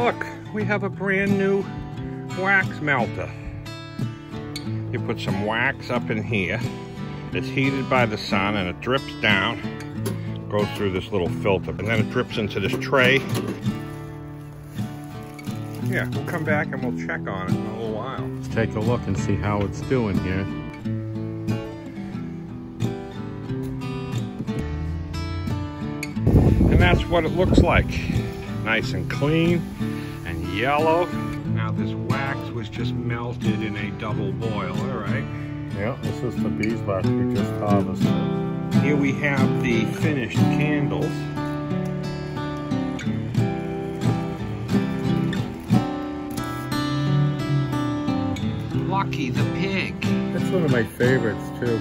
Look, we have a brand new wax melter. You put some wax up in here. It's heated by the sun and it drips down, goes through this little filter, and then it drips into this tray. Yeah, we'll come back and we'll check on it in a little while. Let's take a look and see how it's doing here. And that's what it looks like. Nice and clean and yellow. Now this wax was just melted in a double boil, all right? Yeah, this is the beeswax we just harvested. Here we have the finished candles. Lucky the pig. That's one of my favorites too.